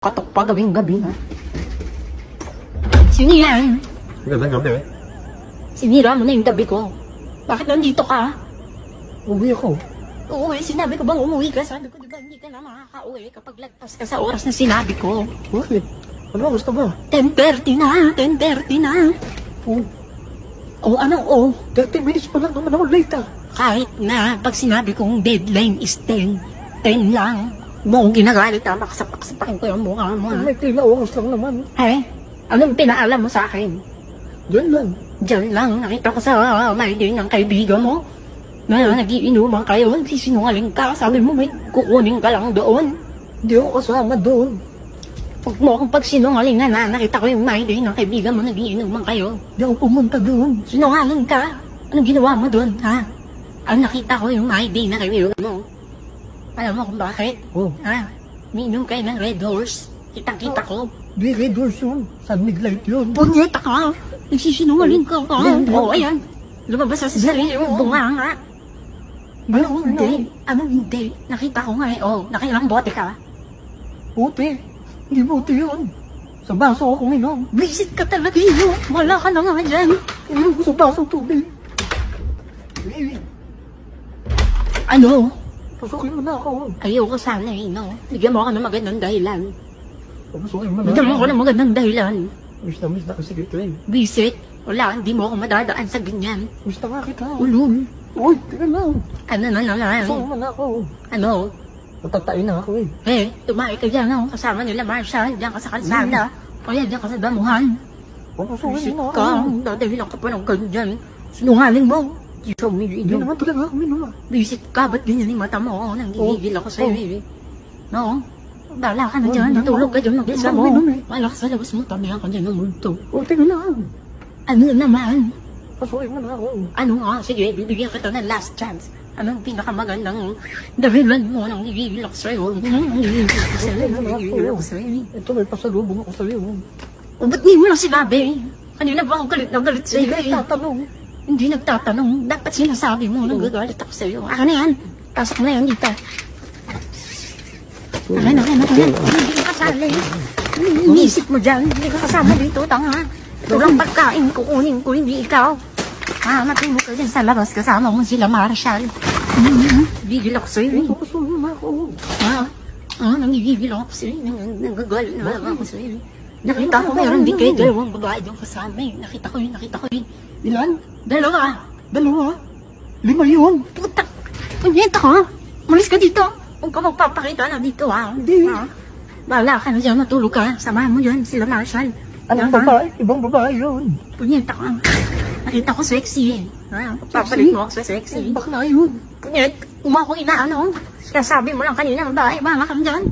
Katok pa gabing gabi, ha? Sino yan? Magandang gabi eh. Sinira mo na yung gabi ko. Bakit nandito ka? Uwi ako. Oo eh, sinabi ko bang umuwi ka? Sabi ko, di ba hindi ka na makaka-uwi kapag lagpas ka sa oras na sinabi ko. Bakit? Ano ba gusto mo? 10.30 na, 10.30 na. Oh, O ano, o. 30 minutes pa lang naman ako late ah. Kahit na pag sinabi kong deadline is 10, 10 lang. Mo kong ginagalit ha, makasapak-sapakin ko yung mukha mo ha. May tila oras lang naman. Eh, anong pinaalam mo sa akin? Diyan lang. Diyan lang, nakita ko sa uh, may din ng kaibigan mo. Na nagiinuman kayo, sisinungaling ka. Sabi mo may kukunin ka lang doon. Hindi ako kasama doon. Huwag mo akong pagsinungaling na na. Nakita ko yung may din ng kaibigan mo nagiinuman kayo. Hindi ako pumunta doon. Sinungaling ka. Anong ginawa mo doon, ha? Ang nakita ko yung may din na kaibigan mo. Alam mo kung bakit? Oh, Ha? Minum kayo ng Red Horse. Kitang-kita ko. di red doors yun. Sun light yun. Punyeta ka! Nagsisinungaling ka ka! Oo, ayan. Lumabas sa mo. Bunga nga. Ano hindi? Ano hindi? Nakita ko nga eh. Oh, nakilang bote ka. Buti. Hindi buti yun. Sa baso ako minom. Visit ka talaga yun. Wala ka na nga dyan. Ko sa baso tubig. Ano? Pasukin mo na ako. Ayoko sana eh, no? Bigyan mo ako ng magandang dahilan. Pasukin mo na. Bigyan mo ako ng magandang dahilan. Miss na miss na kasi kita eh. Visit? Wala, hindi mo ako madadaan sa ganyan. Miss na nga kita. Ulul. Uy, teka lang. Ano na na na? Pasukin mo na ako. Ano? Natatain na ako eh. Eh, tumae ka dyan, no? Kasama nila Marshall. Diyan ka sa kalsada. O yan, diyan ka sa damuhan. Pasukin Visit mo na ako. ka. Dadahilan ka pa ng ganyan. Sinungaling mo. Show me Hindi naman talaga ako minom ah. Visit ka, ba't ganyan yung mata mo? Oh, nanggigigil ako sa'yo, eh. No? Bala ka na Oh, dyan. hindi Natulog ka dyan. Hindi Mag-isa mo. eh. Malakas sa labas mo. Tamihan ka dyan ng multo. O, teka lang. Ano naman? Pasukin mo na ako. Ano nga? Sige, bibigyan kita ng last chance. Anong pinakamagandang dahilan mo nang gigigil ako sa'yo? Sa'yo. Ito may pasalubong ako sa'yo. O, ba't di mo lang sinabi? Kanina ba ako galit na galit sa'yo? Hindi eh? tatanong. Hindi nagtatanong. Dapat sinasabi mo, nagagalit ako sa'yo. Akin na yan. Pasok na yan dito. Akin na, akin na, akin. Hindi ka kasali. Inisip mo dyan. Hindi ka kasama dito, tanga. Ito lang pagkain, kukunin ko, hindi ikaw. Ah, matulog ka dyan sa labas. Kasama mo sila, Marshall. Bigil ako sa'yo. eh. Pasukin mo na ako. Ah, ah, nangigigil ako sa'yo. Nang- Nagagalit na ako sa'yo. Nakita ko meron din kayo dalawang babae doon kasama eh. Nakita ko yun, nakita ko yun. Ilan? Dalawa. Dalawa? Lima yun. Puta! Punyeta ka! Malis ka dito! Huwag ka magpapakita na dito ha! Hindi. Ha? Bahala ka na dyan, matulog ka. Samahan mo dyan, sila Marshall. Anong babae? Ibang babae yun. Punyeta ka. Nakita ko sexy eh. Ha? Papalit mo ako sa sexy. Bakla yun. Punyet, uma ko inaano. Kaya sabi mo lang kanina, babae, bahala ka na dyan.